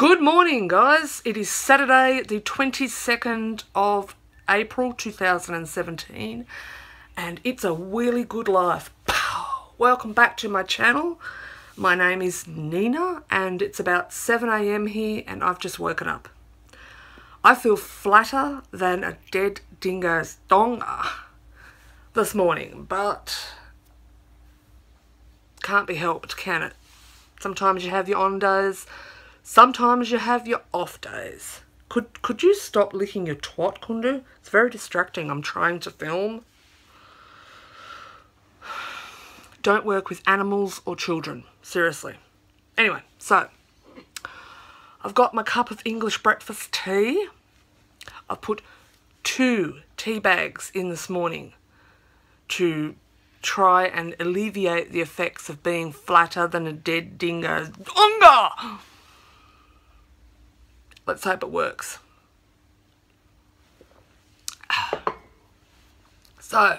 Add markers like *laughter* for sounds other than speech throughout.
Good morning, guys. It is Saturday, the 22nd of April 2017, and it's a really good life. Welcome back to my channel. My name is Nina, and it's about 7 a.m. here, and I've just woken up. I feel flatter than a dead dingo's donga ah, this morning, but can't be helped, can it? Sometimes you have your on days, sometimes you have your off days. Could could you stop licking your twat, Kundu? It's very distracting. I'm trying to film. *sighs* Don't work with animals or children. Seriously. Anyway, so I've got my cup of English breakfast tea. I've put two tea bags in this morning to try and alleviate the effects of being flatter than a dead dingo. Donga! Let's hope it works. *sighs* So,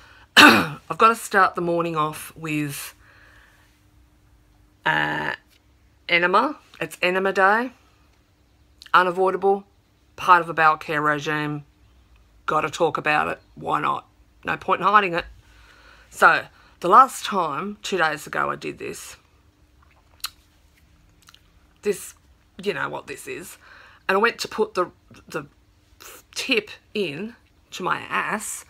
*clears throat* I've got to start the morning off with uh, enema. It's enema day. Unavoidable. Part of a bowel care regime. Got to talk about it. Why not? No point in hiding it. So, the last time, two days ago, I did this. This, you know what this is. And I went to put the, the tip in to my ass.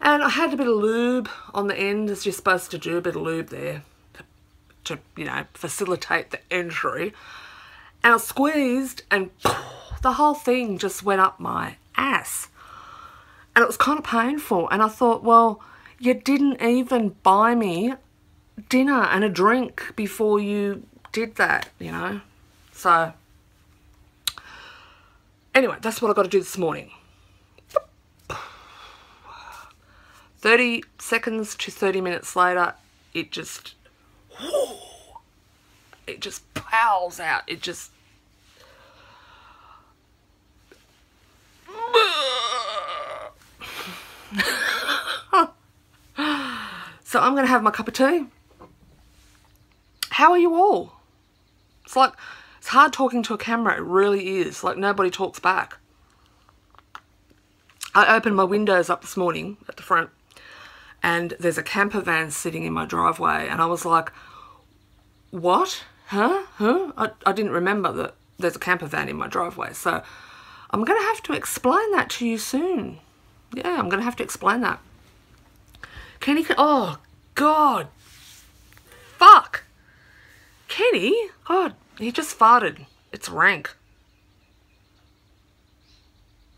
And I had a bit of lube on the end, as you're supposed to do, a bit of lube there to, to you know, facilitate the entry. And I squeezed and the whole thing just went up my ass. And it was kind of painful. And I thought, well, you didn't even buy me dinner and a drink before you did that, you know. So, anyway, that's what I've got to do this morning. 30 seconds to 30 minutes later, it just, it just pals out. It just, *laughs* So I'm going to have my cup of tea. How are you all? It's like, it's hard talking to a camera. It really is. Like nobody talks back. I opened my windows up this morning at the front and there's a camper van sitting in my driveway and I was like, what? Huh? Huh? I, I didn't remember that there's a camper van in my driveway. So I'm going to have to explain that to you soon. Yeah, I'm going to have to explain that. Kenny, oh, God. Fuck. Kenny, God, he just farted. It's rank.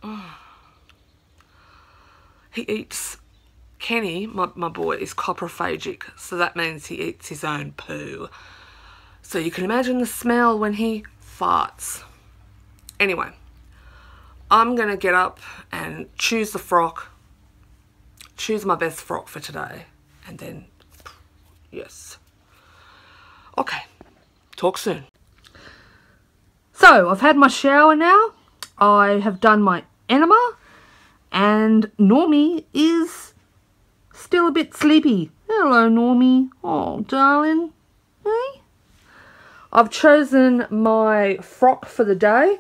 *sighs* He eats, Kenny, my, my boy, is coprophagic, so that means he eats his own poo. So you can imagine the smell when he farts. Anyway, I'm going to get up and choose the frock choose my best frock for today and then yes okay talk soon so I've had my shower now I have done my enema and Normie is still a bit sleepy hello Normie oh darling hey I've chosen my frock for the day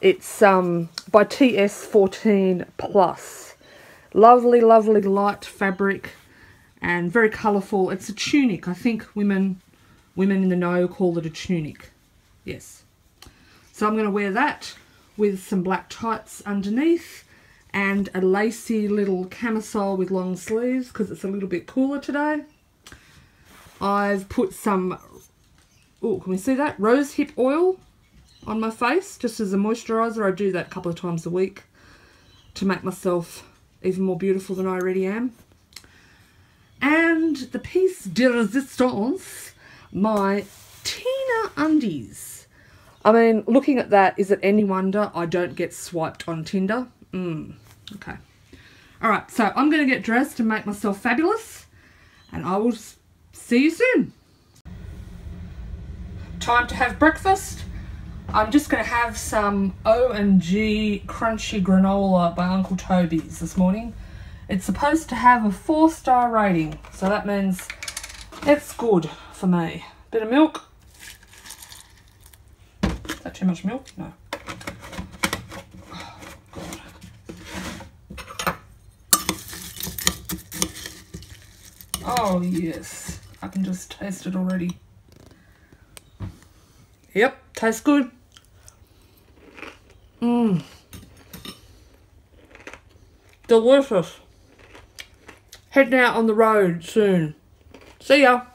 it's um by TS14 plus Lovely, lovely light fabric and very colourful. It's a tunic. I think women women in the know call it a tunic. Yes. So I'm going to wear that with some black tights underneath and a lacy little camisole with long sleeves because it's a little bit cooler today. I've put some, oh, can we see that? Rose hip oil on my face just as a moisturiser. I do that a couple of times a week to make myself even more beautiful than I already am. And the piece de resistance, my Tina undies. I mean, looking at that, is it any wonder I don't get swiped on Tinder? Mm, okay. Alright, so I'm going to get dressed and make myself fabulous. And I will see you soon. Time to have breakfast. I'm just going to have some O&G crunchy granola by Uncle Toby's this morning. It's supposed to have a four star rating, so that means it's good for me. Bit of milk. Too much milk? No. Oh, yes. I can just taste it already. Yep, tastes good. Mmm. Delicious. Heading out on the road soon. See ya.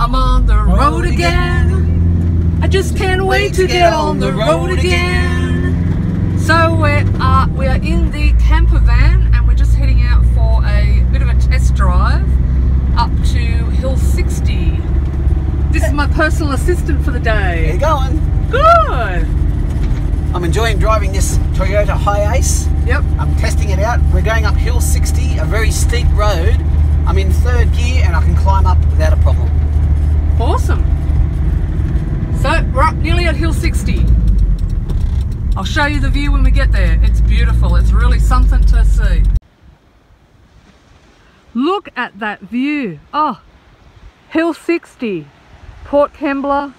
I'm on the road again. I to get on the road again. So we're uh, we are in the camper van and we're just heading out for a bit of a test drive up to Hill 60. This is my personal assistant for the day. How you going? Good. I'm enjoying driving this Toyota Hiace. Yep. I'm testing it out. We're going up Hill 60, a very steep road. I'm in third gear and I can climb up without a problem. Awesome. We're up nearly at Hill 60. I'll show you the view when we get there. It's beautiful. It's really something to see. Look at that view. Oh, Hill 60, Port Kembla,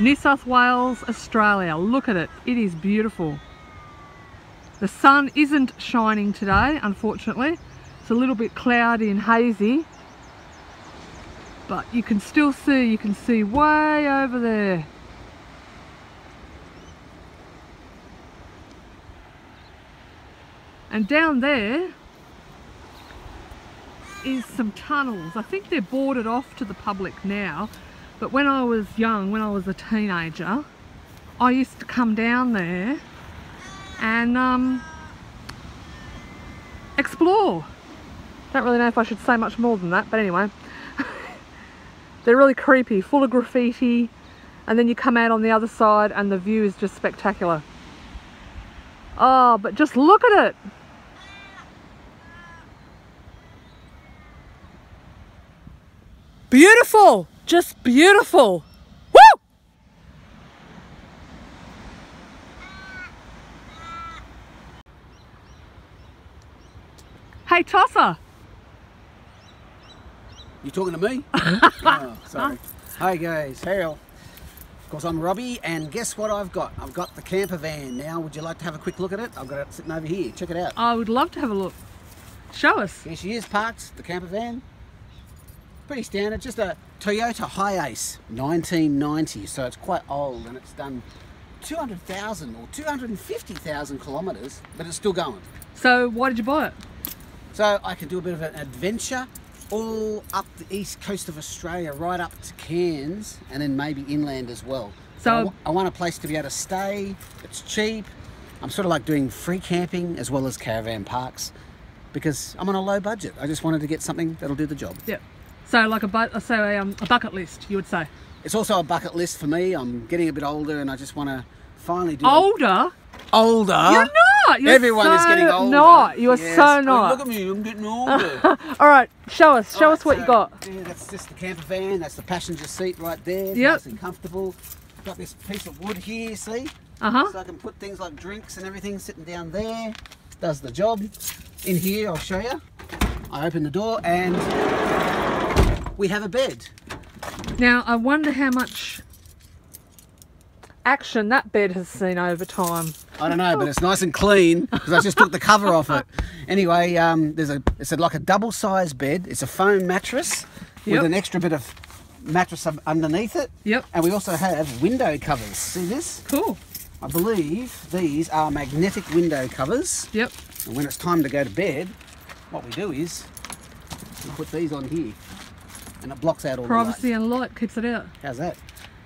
New South Wales, Australia. Look at it. It is beautiful. The sun isn't shining today, unfortunately. It's a little bit cloudy and hazy but you can still see, you can see way over there. And down there is some tunnels. I think they're boarded off to the public now, but when I was young, when I was a teenager, I used to come down there and um, explore. Don't really know if I should say much more than that, but anyway. *laughs* They're really creepy, full of graffiti, and then you come out on the other side and the view is just spectacular. Oh, but just look at it. Beautiful, just beautiful. Woo! Hey, Tosser. You talking to me? *laughs* oh, sorry. Hi guys, Harold. Of course, I'm Robbie, and guess what I've got? I've got the camper van now. Would you like to have a quick look at it? I've got it sitting over here. Check it out. I would love to have a look. Show us. Here she is, parked, the camper van. Pretty standard, just a Toyota Hiace, 1990, so it's quite old and it's done 200,000 or 250,000 kilometres, but it's still going. So, why did you buy it? So I can do a bit of an adventure all up the east coast of Australia, right up to Cairns, and then maybe inland as well. So- I I want a place to be able to stay. It's cheap. I'm sort of like doing free camping as well as caravan parks because I'm on a low budget. I just wanted to get something that'll do the job. Yeah. So, like a bu- so a, um, a bucket list, you would say. It's also a bucket list for me. I'm getting a bit older and I just want to finally do Older? older. You're not. You're Everyone so is getting older. Not. You are Yes. so Oh, not. Look at me, I'm getting *laughs* older. All right, show us. Show Alright, us what you got. Yeah, that's just the camper van. That's the passenger seat right there. Yep. Nice and comfortable. Got this piece of wood here, see? Uh huh. So I can put things like drinks and everything sitting down there. Does the job. In here, I'll show you. I open the door and we have a bed. Now, I wonder how much action that bed has seen over time. I don't know, but it's nice and clean because I just took the cover off it. Anyway, um, there's a it's a, like a double sized bed. It's a foam mattress Yep. with an extra bit of mattress underneath it. Yep. And we also have window covers. See this? Cool. I believe these are magnetic window covers. Yep. And when it's time to go to bed, what we do is we put these on here, and it blocks out all the Privacy light. and light keeps it out. How's that?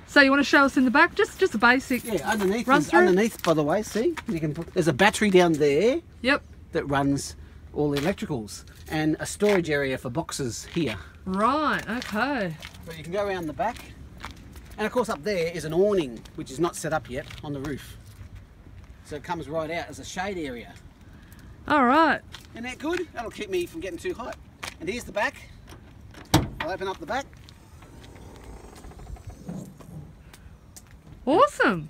So you want to show us in the back? Just just a basic. Yeah, underneath. Run is- through. underneath, by the way, see you can put. There's a battery down there Yep. that runs all the electricals, and a storage area for boxes here. Right. Okay. So you can go around the back, and of course up there is an awning which is not set up yet on the roof. So it comes right out as a shade area. All right. Isn't that good? That'll keep me from getting too hot. And here's the back. I'll open up the back. Awesome.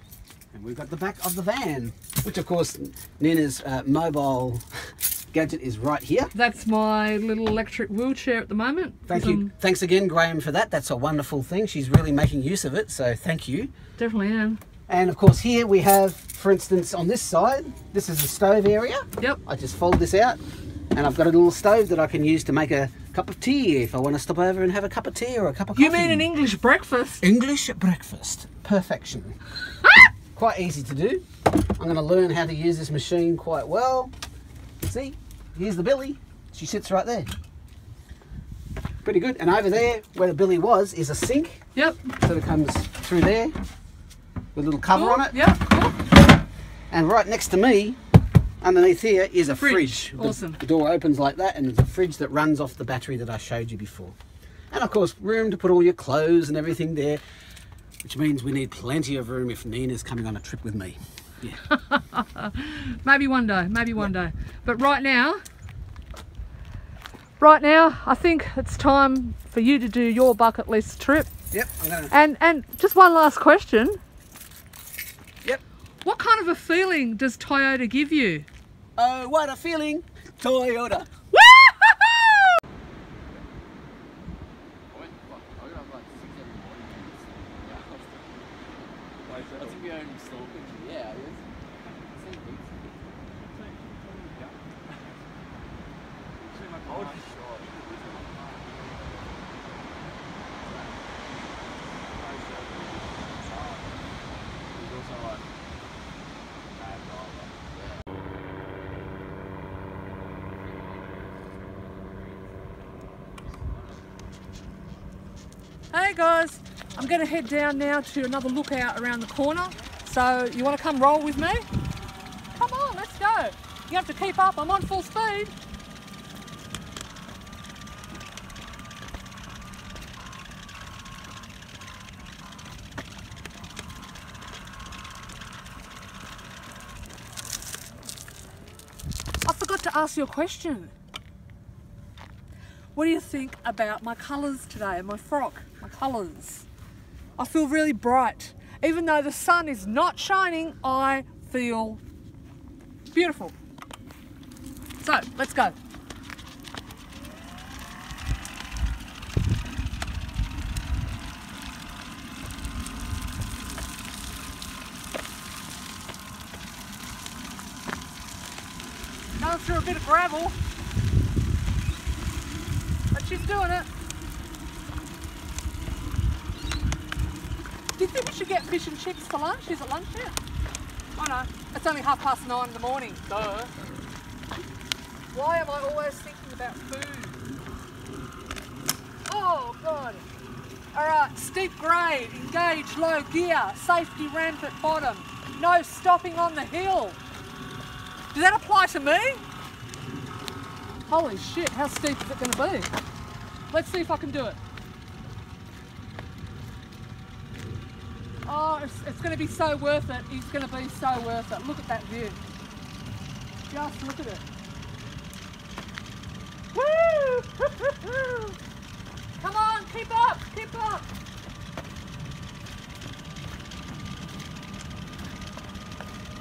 And we've got the back of the van, which of course Nina's uh, mobile *laughs* gadget is right here. That's my little electric wheelchair at the moment. Thank you. I'm- Thanks again, Graham, for that. That's a wonderful thing. She's really making use of it, so thank you. Definitely am. And of course, here we have, for instance, on this side, this is the stove area. Yep. I just fold this out, and I've got a little stove that I can use to make a cup of tea if I want to stop over and have a cup of tea or a cup of You coffee. You mean an English breakfast? English breakfast. Perfection. *laughs* quite easy to do. I'm going to learn how to use this machine quite well. See, here's the billy. She sits right there. Pretty good. And over there, where the billy was, is a sink. Yep. So it comes through there with a little cover Cool. on it. Yep. Cool. And right next to me, underneath here, is a Fridge. fridge. The- Awesome. The, door opens like that, and there's a fridge that runs off the battery that I showed you before. And of course, room to put all your clothes and everything there, which means we need plenty of room if Nina's coming on a trip with me. Yeah. *laughs* Maybe one day. Maybe one day. But right now, right now, I think it's time for you to do your bucket list trip. yep. I'm gonna. And and just one last question. Yep. What kind of a feeling does Toyota give you? Oh, what a feeling! Toyota. Woo-hoo-hoo! Hey guys, I'm going to head down now to another lookout around the corner. So you want to come roll with me? Come on, let's go. You have to keep up. I'm on full speed. I forgot to ask you a question. What do you think about my colours today, my frock, my colours? I feel really bright. Even though the sun is not shining, I feel beautiful. So, let's go. Going through a bit of gravel. But she's doing it. Do you think we should get fish and chips for lunch? Is it lunch yet? Oh know. it's only half past nine in the morning. Duh. Why am I always thinking about food? Oh god. Alright, steep grade, engage low gear, safety ramp at bottom, no stopping on the hill. Does that apply to me? Holy shit, how steep is it going to be? Let's see if I can do it. Oh, it's, it's going to be so worth it. It's going to be so worth it. Look at that view. Just look at it. Woo! *laughs* Come on, keep up, keep up.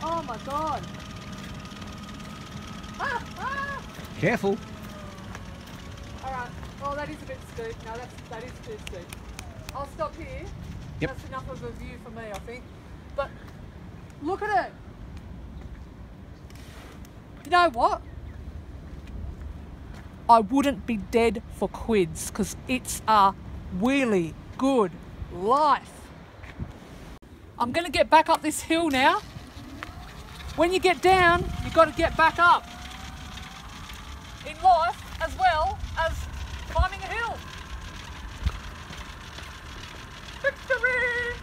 Oh my god. Ah, ah. Careful. Alright, well that is a bit steep. No, that's, that is too steep. I'll stop here. Yep. That's enough of a view for me, I think. But look at it. You know what? I wouldn't be dead for quids because it's a really good life. I'm going to get back up this hill now. When you get down, you've got to get back up in life as well as climbing a hill. Victory!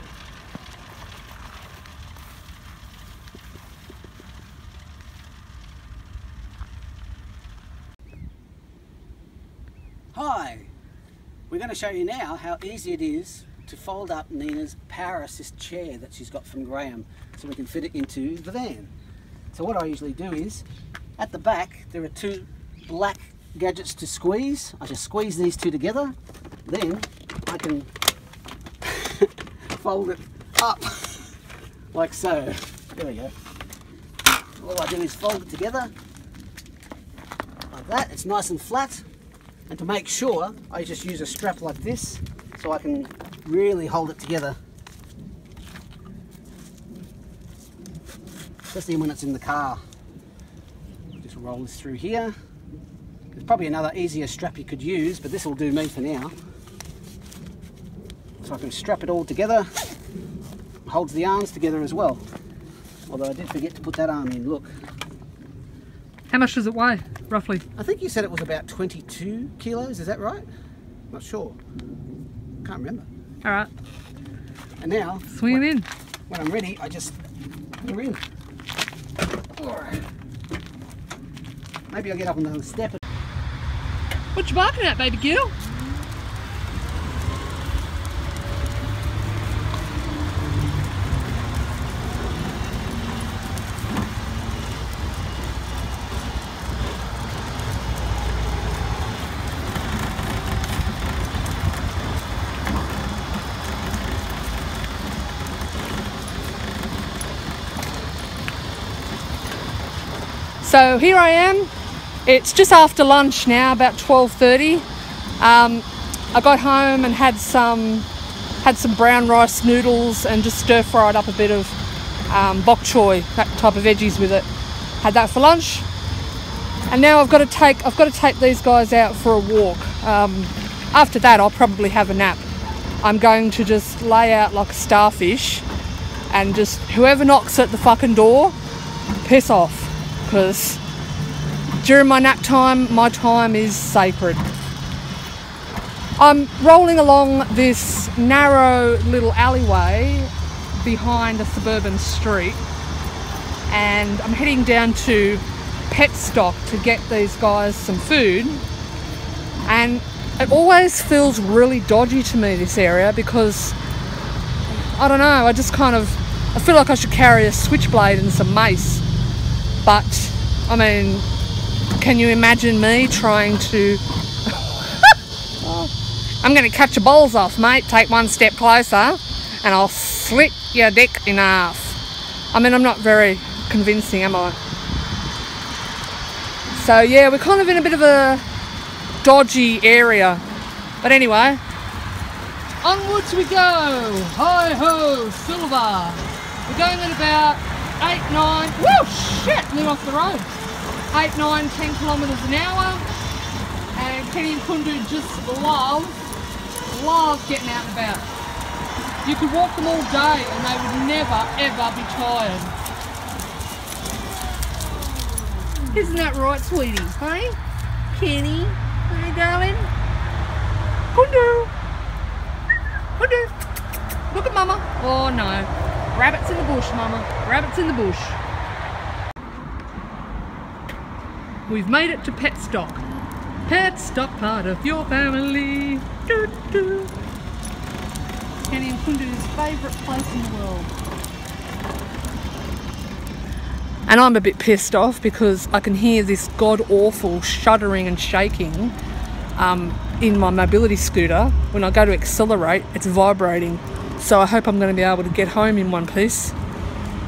Hi. We're going to show you now how easy it is to fold up Nina's power assist chair that she's got from Graham so we can fit it into the van. So what I usually do is, at the back there are two black gadgets to squeeze. I just squeeze these two together, then I can fold it up *laughs* like so. There we go. All I do is fold it together like that. It's nice and flat. And to make sure, I just use a strap like this so I can really hold it together. Especially when it's in the car. Just roll this through here. There's probably another easier strap you could use, but this will do me for now. So I can strap it all together. Holds the arms together as well. Although I did forget to put that arm in, look. How much does it weigh, roughly? I think you said it was about 22 kilos, is that right? Not sure. Can't remember. All right, And now, swing when, it in. when I'm ready, I just put her in. Maybe I'll get up on the step. What you barking at, baby girl? So here I am. It's just after lunch now, about 12:30. Um, I got home and had some had some brown rice noodles and just stir fried up a bit of um, bok choy, that type of veggies with it. Had that for lunch, and now I've got to take I've got to take these guys out for a walk. Um, after that, I'll probably have a nap. I'm going to just lay out like a starfish, and just whoever knocks at the fucking door, piss off, because during my nap time, my time is sacred. I'm rolling along this narrow little alleyway behind a suburban street and I'm heading down to Petstock to get these guys some food. And it always feels really dodgy to me, this area, because I don't know, I just kind of I feel like I should carry a switchblade and some mace. But I mean, can you imagine me trying to *laughs* oh, I'm going to cut your balls off, mate. Take one step closer and I'll slit your dick in half. I mean, I'm not very convincing, am I? So, yeah, we're kind of in a bit of a dodgy area. But anyway, onwards we go. Hi ho, Silver. We're going at about 8, 9, whoa, shit, near off the road. 8, 9, 10 kilometres an hour. And Kenny and Kundu just love love getting out and about. You could walk them all day and they would never ever be tired. Isn't that right, sweetie? Hey? Kenny? Hey, darling? Kundu! Kundu! Look at Mama. Oh no. Rabbits in the bush, Mama. Rabbits in the bush. We've made it to Petstock. Petstock, part of your family. Doo -doo. Kenny and Kundu's favourite place in the world. And I'm a bit pissed off because I can hear this god awful shuddering and shaking um, in my mobility scooter. When I go to accelerate, it's vibrating. So I hope I'm going to be able to get home in one piece.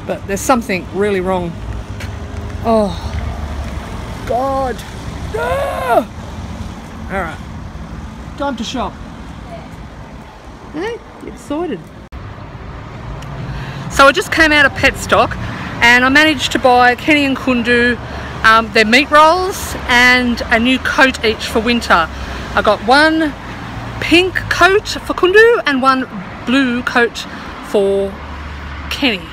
But there's something really wrong. Oh, God. Ah! All right. Time to shop. Hey, you excited? So I just came out of Petstock and I managed to buy Kenny and Kundu um, their meat rolls and a new coat each for winter. I got one pink coat for Kundu and one blue coat for Kenny.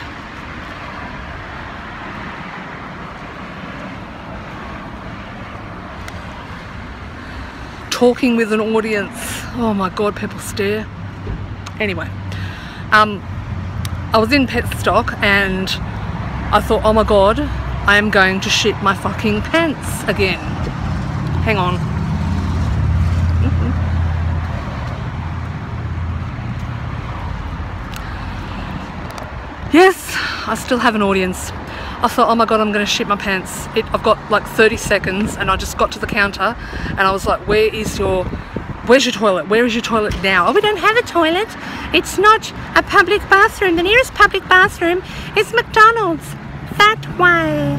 Talking with an audience. Oh my god, people stare. Anyway, um, I was in pet stock and I thought, oh my god, I am going to shit my fucking pants again. Hang on. Yes, I still have an audience. I thought, oh my god, I'm going to shit my pants. It, I've got like 30 seconds and I just got to the counter and I was like, where is your, where's your toilet? Where is your toilet now? Oh, we don't have a toilet. It's not a public bathroom. The nearest public bathroom is McDonald's. That way.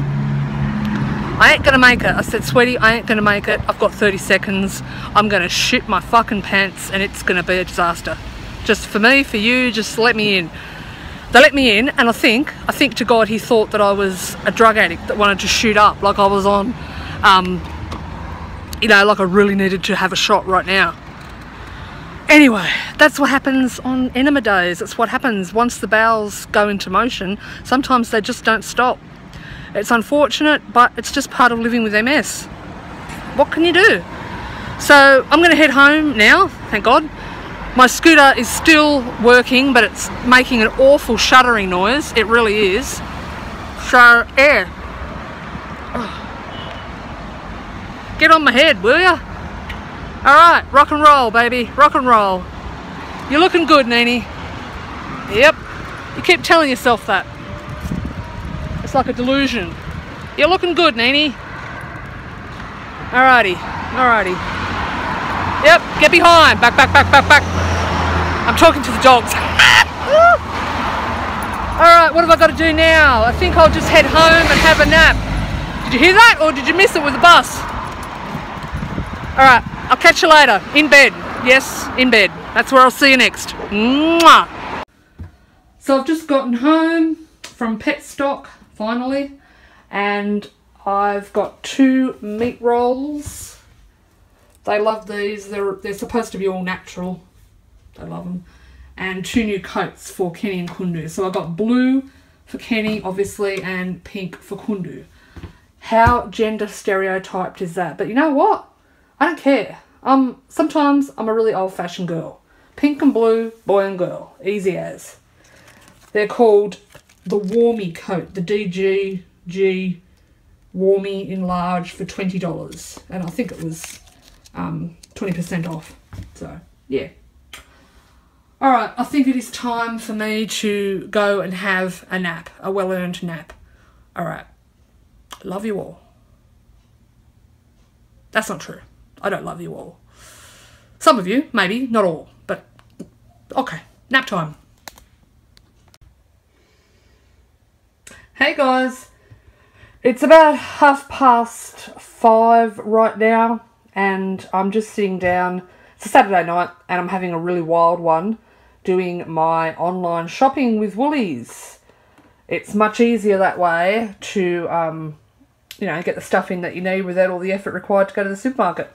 I ain't gonna make it. I said, sweetie, I ain't gonna make it. I've got 30 seconds. I'm gonna shit my fucking pants and it's gonna be a disaster. Just for me, for you, just let me in. They let me in and I think, I think to God he thought that I was a drug addict that wanted to shoot up like I was on, um, you know, like I really needed to have a shot right now. Anyway, that's what happens on enema days. It's what happens once the bowels go into motion. Sometimes they just don't stop. It's unfortunate, but it's just part of living with MS. What can you do? So I'm going to head home now, thank God. My scooter is still working, but it's making an awful shuddering noise. It really is. So, yeah. Get on my head, will ya? Alright, rock and roll, baby. Rock and roll. You're looking good, Nini. Yep. You keep telling yourself that. It's like a delusion. You're looking good, Nini. Alrighty. Alrighty. Yep, get behind. Back, back, back, back, back. I'm talking to the dogs. Alright, what have I got to do now? I think I'll just head home and have a nap. Did you hear that or did you miss it with the bus? Alright, I'll catch you later. In bed. Yes, in bed. That's where I'll see you next. Mwah! So I've just gotten home from Petstock, finally, and I've got two meat rolls. They love these. They're, they're supposed to be all natural. They love them. And two new coats for Kenny and Kundu. So I got blue for Kenny, obviously, and pink for Kundu. How gender stereotyped is that? But you know what? I don't care. Um, sometimes I'm a really old-fashioned girl. Pink and blue, boy and girl. Easy as. They're called the Warmy coat, the DGG Warmy in large for $20. And I think it was um, 20% off. So, yeah. Alright, I think it is time for me to go and have a nap, a well-earned nap. Alright. Love you all. That's not true. I don't love you all. Some of you, maybe, not all, but okay, nap time. Hey guys, it's about half past five right now, and I'm just sitting down. It's a Saturday night, and I'm having a really wild one doing my online shopping with Woolies. It's much easier that way to, um, you know, get the stuff in that you need without all the effort required to go to the supermarket.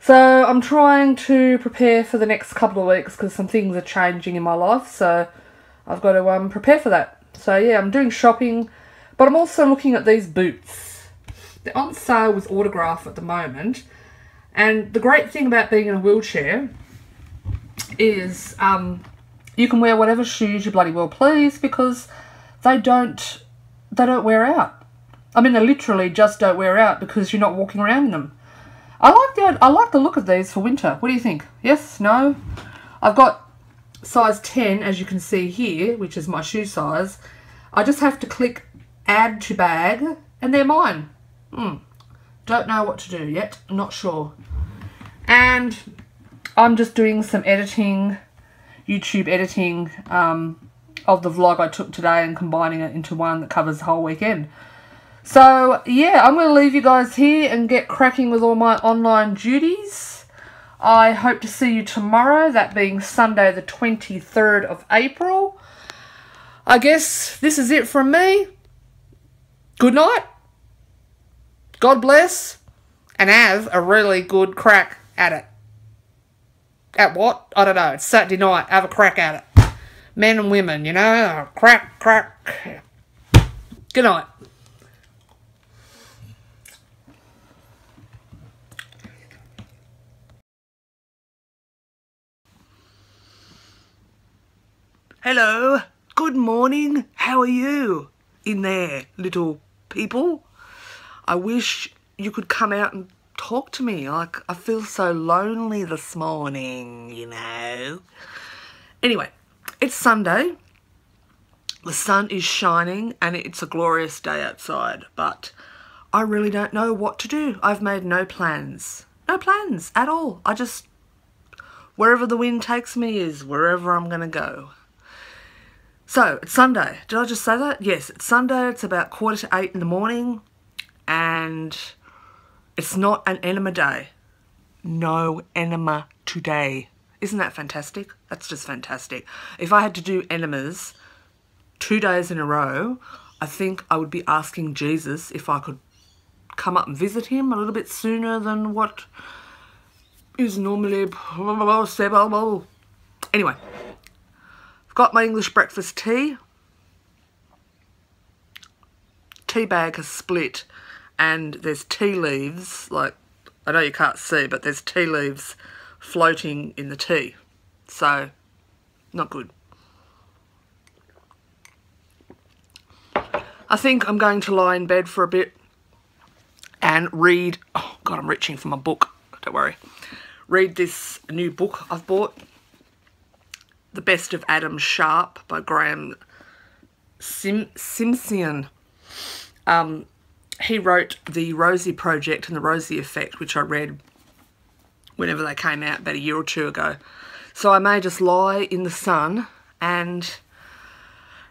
So I'm trying to prepare for the next couple of weeks because some things are changing in my life. So I've got to um, prepare for that. So yeah, I'm doing shopping, but I'm also looking at these boots. They're on sale with Autograph at the moment. And the great thing about being in a wheelchair is um, you can wear whatever shoes you bloody well please because they don't they don't wear out. I mean, they literally just don't wear out because you're not walking around in them. I like the I like the look of these for winter. What do you think? Yes? No? I've got size 10 as you can see here, which is my shoe size. I just have to click add to bag and they're mine. Hmm. Don't know what to do yet. Not sure. And I'm just doing some editing, YouTube editing um, of the vlog I took today and combining it into one that covers the whole weekend. So, yeah, I'm going to leave you guys here and get cracking with all my online duties. I hope to see you tomorrow, that being Sunday the 23rd of April. I guess this is it from me. Good night. God bless. And have a really good crack at it. At what? I don't know. It's Saturday night. Have a crack at it. Men and women, you know. Oh, crack, crack. Good night. Hello, good morning, how are you in there, little people? I wish you could come out and talk to me. Like, I feel so lonely this morning, you know. Anyway, it's Sunday. The sun is shining and it's a glorious day outside, but I really don't know what to do. I've made no plans. No plans at all. I just, wherever the wind takes me is wherever I'm going to go. So, it's Sunday. Did I just say that? Yes, it's Sunday. It's about quarter to eight in the morning. and it's not an enema day. No enema today. Isn't that fantastic? That's just fantastic. If I had to do enemas two days in a row, I think I would be asking Jesus if I could come up and visit him a little bit sooner than what is normally. Anyway, I've got my English breakfast tea. Tea bag has split, and there's tea leaves. Like, I know you can't see, but there's tea leaves floating in the tea. So, not good. I think I'm going to lie in bed for a bit and read. Oh, God, I'm reaching for my book. Don't worry. Read this new book I've bought The Best of Adam Sharp by Graeme Sim Simsion. Um, he wrote The Rosie Project and The Rosie Effect, which I read whenever they came out about a year or two ago. So I may just lie in the sun and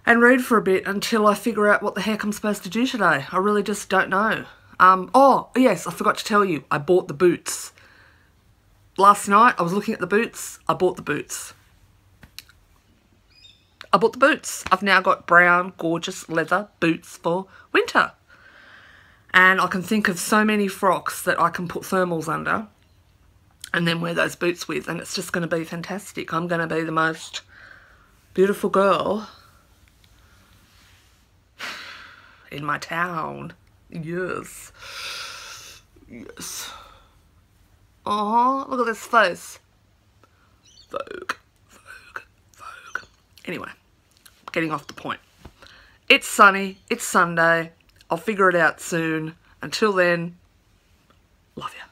and read for a bit until I figure out what the heck I'm supposed to do today. I really just don't know. Um, oh, yes, I forgot to tell you. I bought the boots. Last night, I was looking at the boots. I bought the boots. I bought the boots. I've now got brown, gorgeous leather boots for winter. And I can think of so many frocks that I can put thermals under and then wear those boots with. And it's just going to be fantastic. I'm going to be the most beautiful girl in my town. Yes. Yes. Oh, look at this face. Vogue, Vogue, Vogue. Anyway, getting off the point. It's sunny. It's Sunday. I'll figure it out soon. Until then, love you.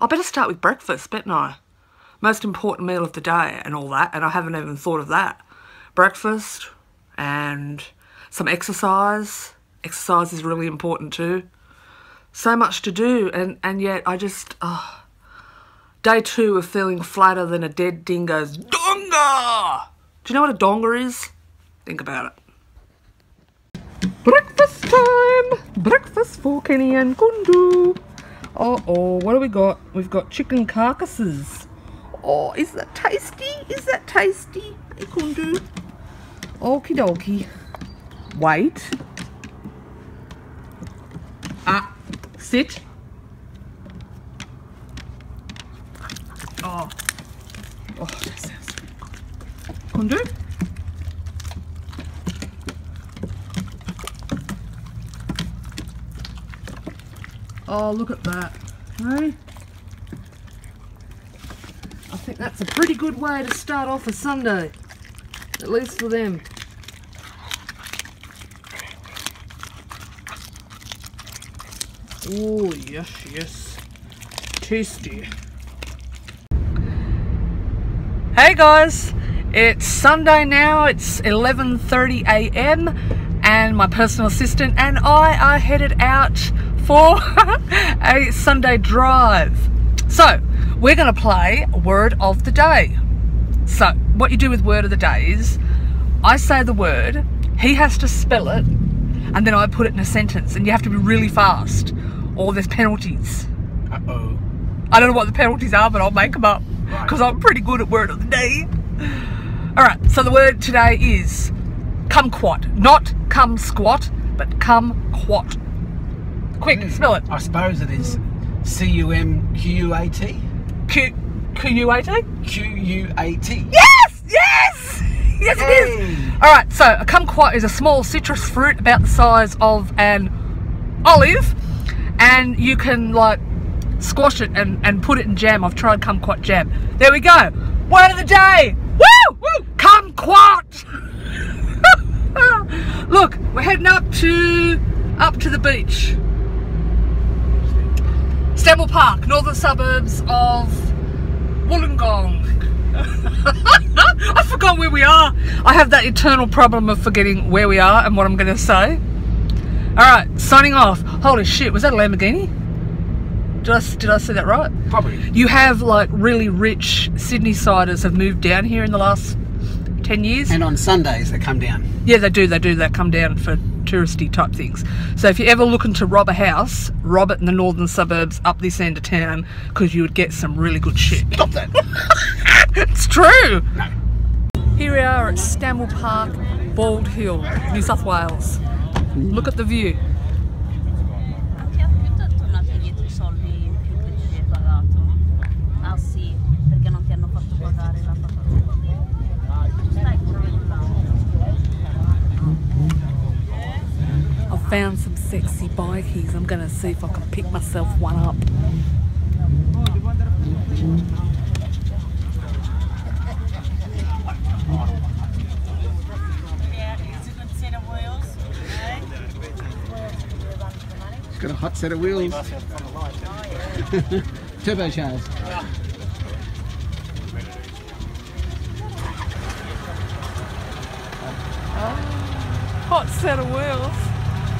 I better start with breakfast, better I? Most important meal of the day and all that, and I haven't even thought of that. Breakfast and some exercise. Exercise is really important too. So much to do, and, and yet I just. Oh. Day two of feeling flatter than a dead dingo's donga! Do you know what a donga is? Think about it. Breakfast time! Breakfast for Kenny and Kundu. Uh oh, what do we got? We've got chicken carcasses. Oh, is that tasty? Is that tasty? Hey, Kundu. Okie dokie. Wait. Ah, sit. Oh. Oh, that sounds good. Kundu? Oh, look at that. I think that's a pretty good way to start off a Sunday. At least for them. Oh, yes, yes. Tasty. Hey guys, it's Sunday now. It's 11:30 a.m. and my personal assistant and I are headed out for *laughs* a Sunday drive. So, we're going to play word of the day. So, what you do with word of the day is I say the word, he has to spell it, and then I put it in a sentence, and you have to be really fast, or there's penalties. Uh oh. I don't know what the penalties are, but I'll make them up because Right. I'm pretty good at word of the day. All right, so the word today is kumquat, not cum squat, but kumquat. Quick, hmm. spell it. I suppose it is C U M Q U A T. Q Q U A T. Q U A T. Yes, yes, *laughs* yes, it is. All right, so a kumquat is a small citrus fruit about the size of an olive, and you can like squash it and, and put it in jam. I've tried kumquat jam. There we go. Word of the day. Woo! Woo! Kumquat. *laughs* Look, we're heading up to up to the beach. Stanwell Park, northern suburbs of Wollongong. *laughs* I forgot where we are. I have that eternal problem of forgetting where we are and what I'm going to say. All right, signing off. Holy shit, was that a Lamborghini? Did I, did I say that right? Probably. You have like really rich Sydney siders have moved down here in the last 10 years. And on Sundays they come down. yeah, they do, they do. They come down for touristy type things. So if you're ever looking to rob a house, rob it in the northern suburbs up this end of town because you would get some really good shit. Stop that. *laughs* It's true. Here we are at Stanwell Park, Bald Hill, New South Wales. Look at the view. Found some sexy bikies. I'm gonna see if I can pick myself one up. It's got a hot set of wheels. *laughs* Turbocharged. Hot set of wheels.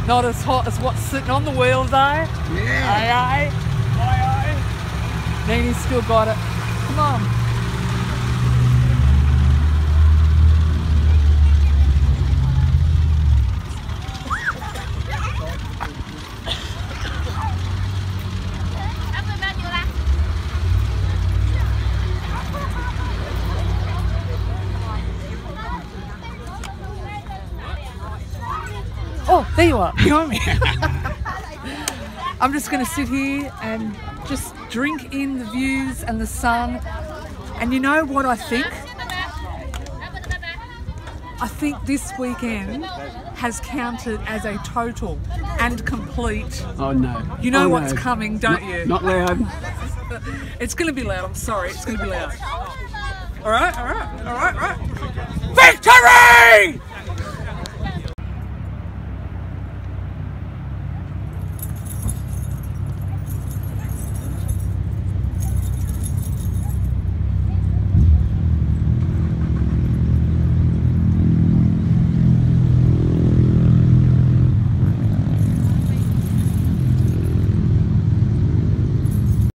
Not as hot as what's sitting on the wheels, eh? Yeah. Aye, aye. Aye, aye. Nini's still got it. Come on. Oh, there you are. Behind me. *laughs* I'm just going to sit here and just drink in the views and the sun. And you know what I think? I think this weekend has counted as a total and complete. Oh no. You know Oh, what's no. coming, don't Not- you? Not loud. *laughs* It's going to be loud. I'm sorry. It's going to be loud. All right, all right, all right, all right.